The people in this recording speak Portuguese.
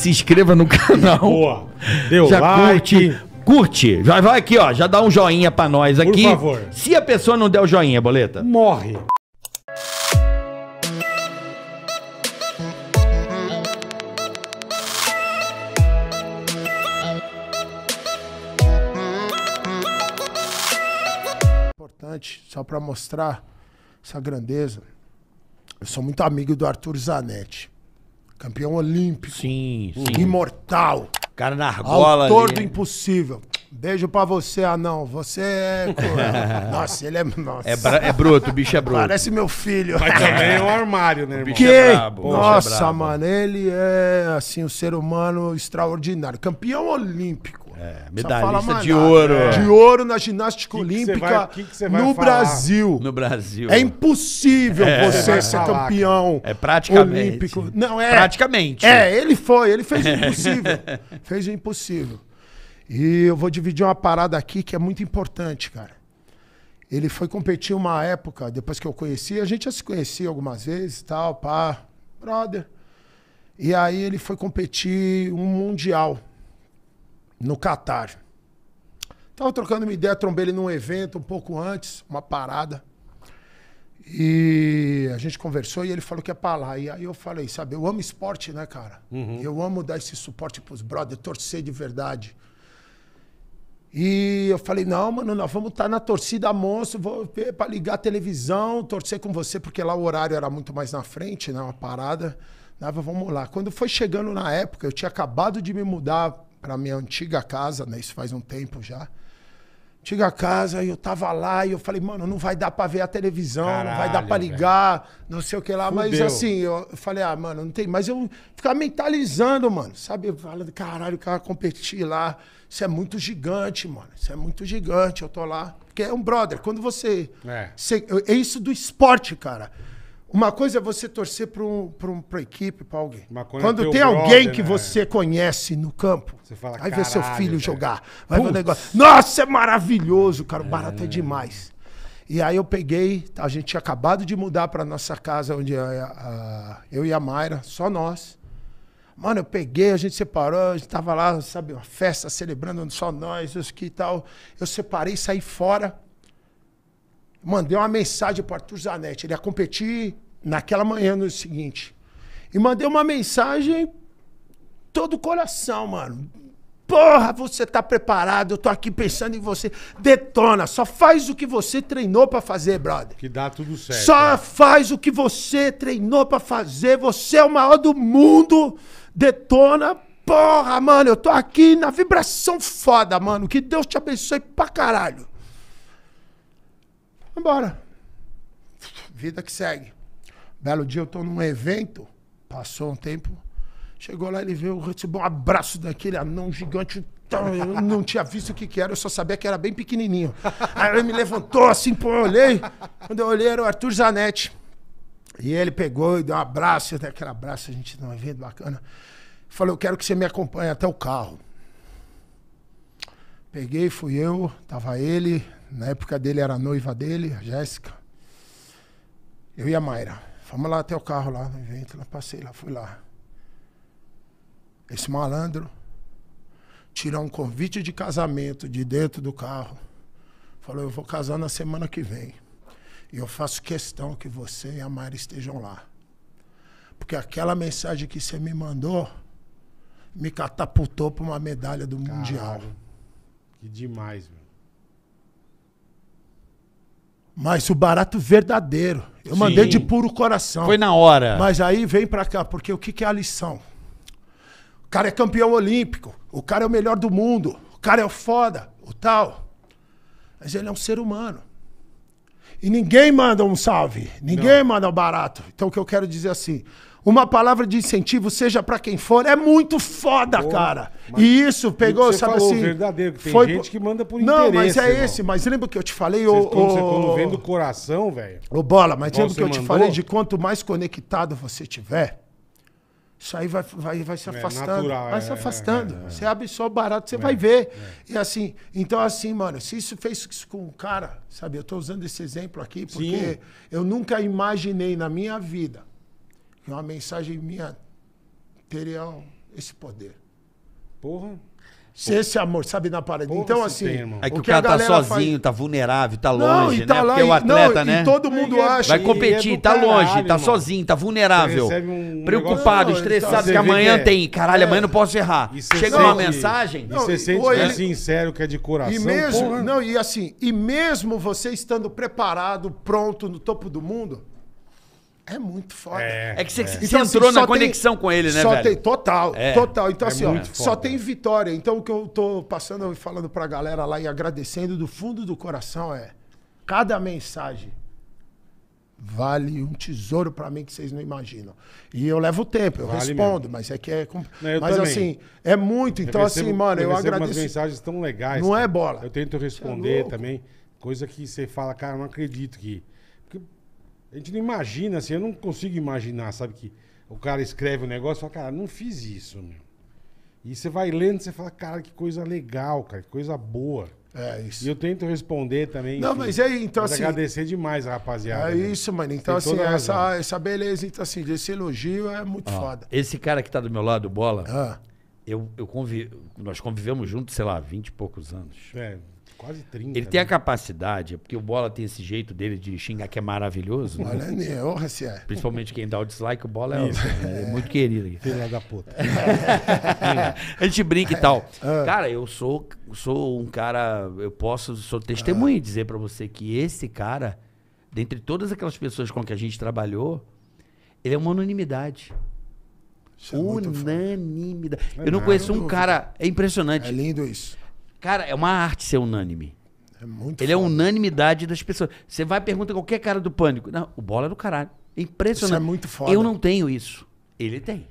se inscreva no canal. Boa. Deu já like. curte. Curte. Já vai aqui, ó. Já dá um joinha pra nós aqui. favor. Se a pessoa não der o joinha, boleta. Morre. importante, só para mostrar essa grandeza. Eu sou muito amigo do Arthur Zanetti, campeão olímpico, Sim, imortal, Cara na argola autor ali. do impossível. Beijo pra você, anão. Você é. Nossa, ele é. Nossa. É, bra- é bruto, o bicho é bruto. Parece meu filho. Mas também é um armário, né, irmão? bicho Que? é brabo, é Nossa, brabo. mano, ele é assim, um ser humano extraordinário. Campeão olímpico. É, medalhista de ouro. De ouro na ginástica Que que você olímpica vai- que que você no falar? Brasil. No Brasil. É impossível você vai ser falar, campeão É praticamente. olímpico. Não, é. Praticamente. É, ele foi, ele fez o impossível. fez o impossível. E eu vou dividir uma parada aqui que é muito importante, cara. Ele foi competir uma época, depois que eu conheci, a gente já se conhecia algumas vezes e tal, pá, brother. E aí ele foi competir um mundial no Catar. Tava trocando uma ideia, trombei ele num evento um pouco antes, uma parada. E a gente conversou e ele falou que é pra lá. E aí eu falei, sabe, eu amo esporte, né, cara? Eu amo dar esse suporte pros brothers, torcer de verdade. E eu falei, não, mano, nós vamos estar na torcida monstro, vou ver pra ligar a televisão, torcer com você, porque lá o horário era muito mais na frente, né? Uma parada. Nava, vamos lá. Quando foi chegando na época, eu tinha acabado de me mudar pra minha antiga casa, né? Isso faz um tempo já. Antiga casa, e eu tava lá e eu falei, mano, não vai dar pra ver a televisão, não vai dar Caralho, pra velho. ligar, não sei o que lá. Mas Fudeu. assim, eu eu falei, ah, mano, não tem. Mas eu ficava mentalizando, mano. Sabe? Eu Falando, caralho, o cara competir lá. Isso é muito gigante, mano. Isso é muito gigante. Eu tô lá. Porque é um brother. Quando você. É. você- é isso do esporte, cara. Uma coisa é você torcer pra, um, um, pra equipe, pra alguém. É Quando teu tem alguém brother, que né? você conhece no campo, Você fala, vai ver seu "Caralho, filho velho." jogar. Vai ver o negócio. Nossa, é maravilhoso, cara. O barato é demais. E aí eu peguei, a gente tinha acabado de mudar pra nossa casa, onde a- a- eu e a Mayra, só nós. Mano, eu peguei, a gente separou, a gente tava lá, sabe, uma festa celebrando só nós, isso que e tal. Eu separei, saí fora. Mandei uma mensagem pro Arthur Zanetti. Ele ia competir naquela manhã no seguinte. E mandei uma mensagem todo o coração, mano. Porra, você tá preparado, eu tô aqui pensando em você. Detona, só faz o que você treinou pra fazer, brother. Que dá tudo certo. Só né? faz o que você treinou pra fazer. Você é o maior do mundo. Detona. Porra, mano, eu tô aqui na vibração foda, mano. Que Deus te abençoe pra caralho. Vambora. Vida que segue. Belo dia eu tô num evento. Passou um tempo. Chegou lá, ele veio, recebeu um abraço daquele anão gigante. Então, Eu não tinha visto o que, que era, eu só sabia que era bem pequenininho. Aí ele me levantou assim, pô, eu olhei. Quando eu olhei, era o Arthur Zanetti. E ele pegou e deu um abraço, até aquele abraço, a gente num evento bacana. Falou, eu quero que você me acompanhe até o carro. Peguei, fui eu, tava ele, na época dele era a noiva dele, a Jéssica. Eu e a Mayra. Fomos lá até o carro lá no evento, lá passei lá, fui lá. Esse malandro tirou um convite de casamento de dentro do carro. Falou, eu vou casar na semana que vem. E eu faço questão que você e a Mayra estejam lá. Porque aquela mensagem que você me mandou me catapultou para uma medalha do Mundial. Caralho. Que demais, meu. Mas o barato verdadeiro. Eu Sim. mandei de puro coração. Foi na hora. Mas aí vem pra cá, porque o que, que é a lição? O cara é campeão olímpico, o cara é o melhor do mundo, o cara é o foda, o tal. Mas ele é um ser humano. E ninguém manda um salve, ninguém manda um barato. Então o que eu quero dizer assim, uma palavra de incentivo, seja pra quem for, é muito foda, Porra, cara. E isso pegou, o sabe falou, assim. verdadeiro, que tem foi gente que manda por Não, mas é irmão. esse, mas lembra que eu te falei, ô. quando, ô- quando vem do coração, velho. Ô, Bola, mas lembra que eu você te mandou? falei de quanto mais conectado você tiver, isso aí vai, vai, vai se É afastando. natural, vai é, se afastando. é, é. Você abre só o barato, você vai ver. E assim, então assim, mano, se isso fez isso com o cara, sabe, eu tô usando esse exemplo aqui porque Sim. eu nunca imaginei na minha vida que uma mensagem minha teria esse poder. Porra. Se esse amor, sabe, na parede. Porra, então, assim. tem, irmão. É que o, que cara tá sozinho, faz- tá vulnerável, tá Não, longe, e tá né? lá Porque e, o atleta, não, né? e todo mundo acha. Vai E é competir, do tá longe, caralho, tá irmão. sozinho, tá vulnerável. Um Preocupado, negócio- estressado, Não, que amanhã que é- tem. Caralho, amanhã não posso errar. E Chega uma sente- mensagem. E Não, você e- sente que é ele- sincero, que é de coração. E mesmo, porra. não, e assim, e mesmo você estando preparado, pronto, no topo do mundo, é muito foda. É que você, você Então, assim, entrou só na tem- conexão com ele, né, só velho? tem total, É. total. Então É assim, ó, só tem vitória. Então o que eu tô passando e falando pra galera lá e agradecendo do fundo do coração é cada mensagem vale um tesouro pra mim que vocês não imaginam. E eu levo tempo, eu Vale respondo, mesmo. mas é que é com- Não, eu mas também. assim, é muito, então assim, recebo- mano, eu, umas agradeço. mensagens tão legais. Não cara. é bola. Eu tento é responder louco. também. Coisa que você fala, cara, eu não acredito que. A gente não imagina, assim, eu não consigo imaginar, sabe? Que o cara escreve um negócio e fala, cara, não fiz isso, meu. E você vai lendo, você fala, cara, que coisa legal, cara, que coisa boa. É isso. E eu tento responder também. Não, enfim. mas aí, então, Mas assim- agradecer demais a rapaziada. É né? isso, mano. Então, assim, essa, essa beleza, então, assim, desse elogio é muito foda. Esse cara que tá do meu lado, Bola, Ah, eu, eu convi... nós convivemos juntos, sei lá, 20 e poucos anos. É, quase 30. Ele tem a né? capacidade, porque o Bola tem esse jeito dele de xingar que é maravilhoso, né? olha, né? Honra se é. Principalmente quem dá o dislike, o Bola é, é muito querido. aqui. Filha da puta. A gente brinca e tal. Ah. Cara, eu sou, sou um cara, eu posso, sou testemunha e dizer pra você que esse cara, dentre todas aquelas pessoas com que a gente trabalhou, ele é uma unanimidade. Isso é. Unanimidade. É eu não conheço um cara, é impressionante. É lindo isso. Cara, é uma arte ser unânime. É muito Ele é foda. unanimidade das pessoas. Você vai e pergunta qualquer cara do pânico. Não, o bola é do caralho. É impressionante. Isso é muito foda. Eu não tenho isso. Ele tem.